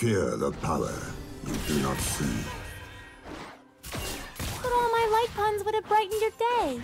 Fear the power you do not see. But all my light puns would have brightened your day.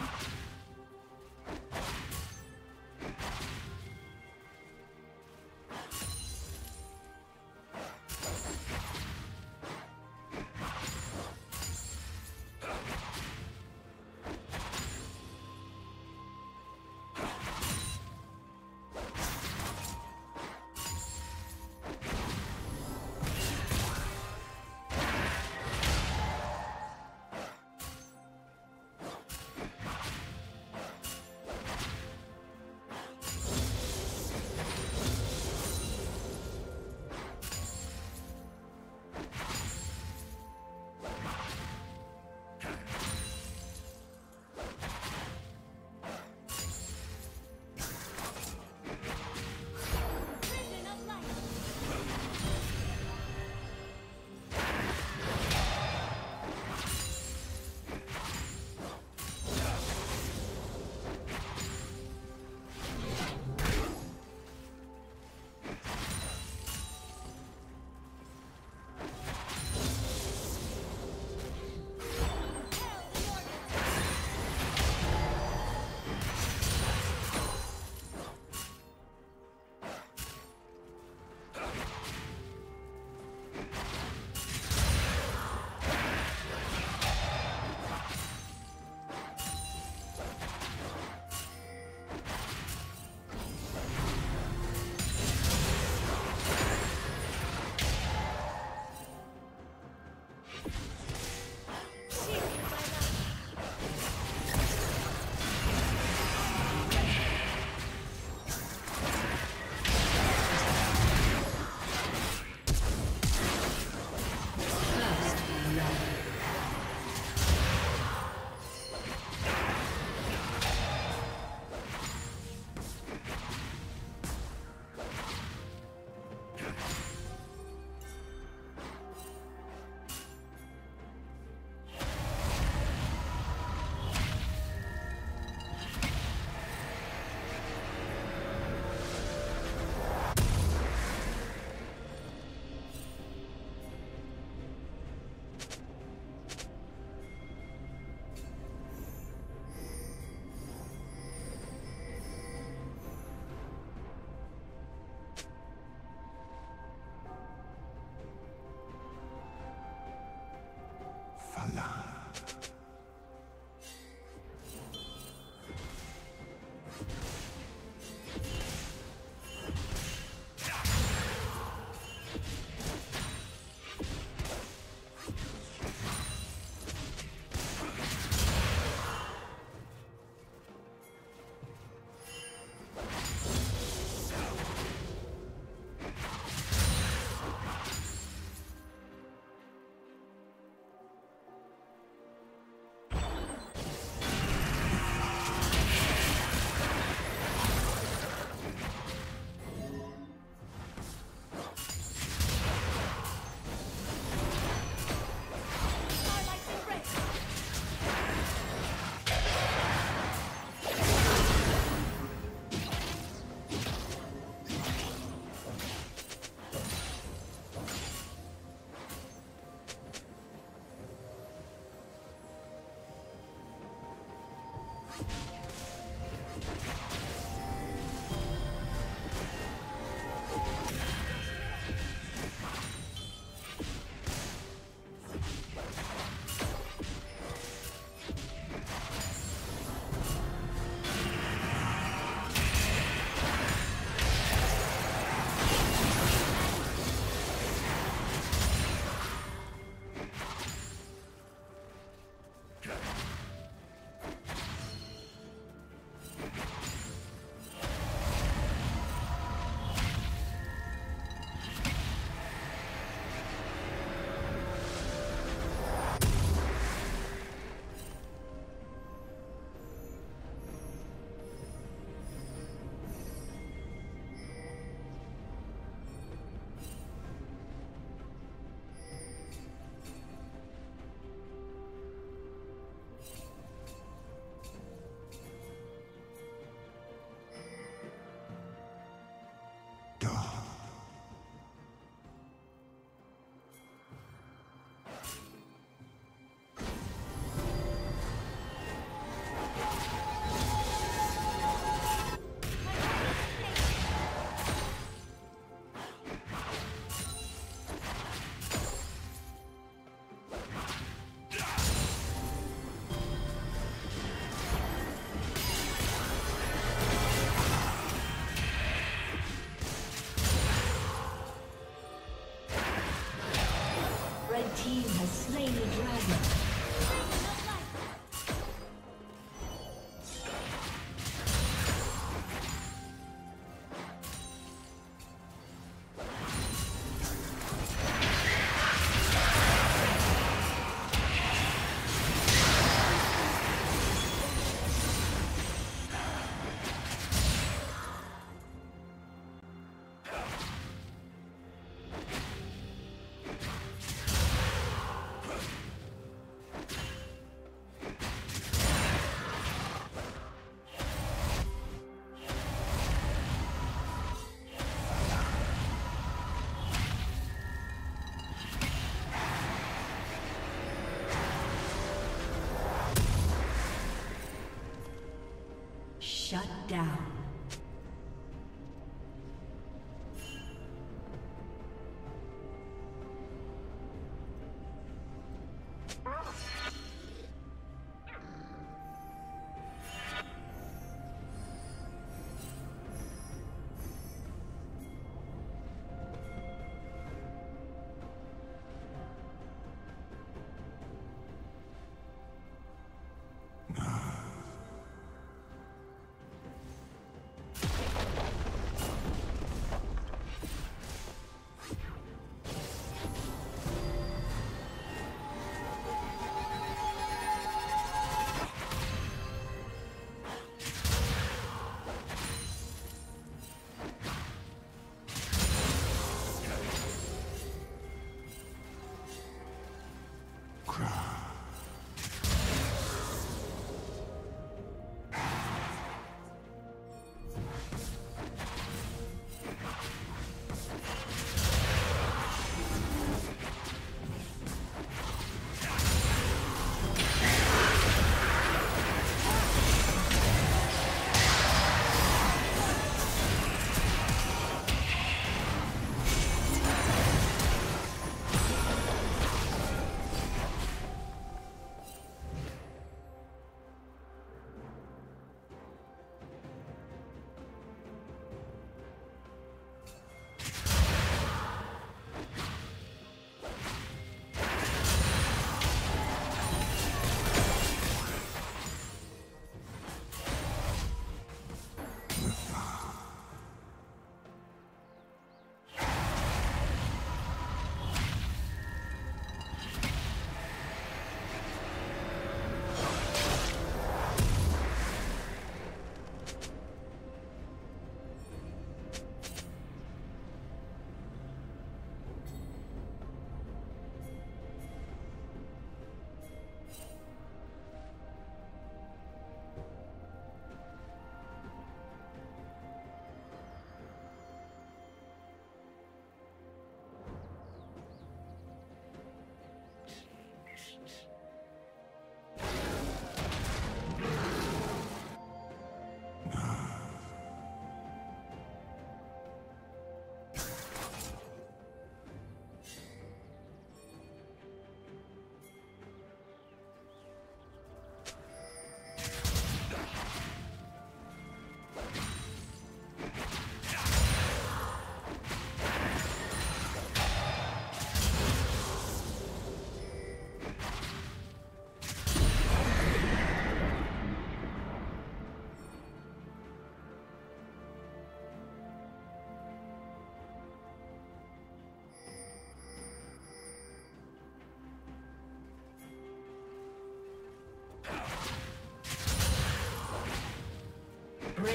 Shut down.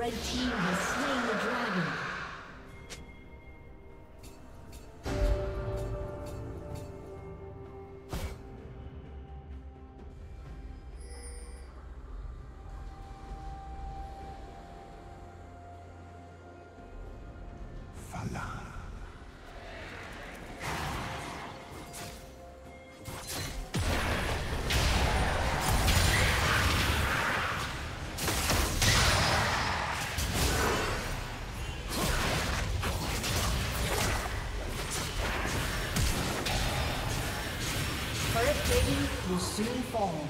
Red team has soon fall.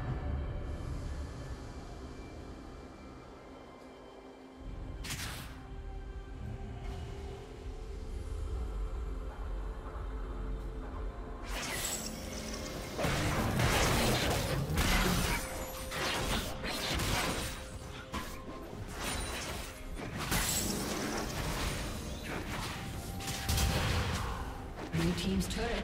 Team's turret.